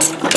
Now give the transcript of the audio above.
you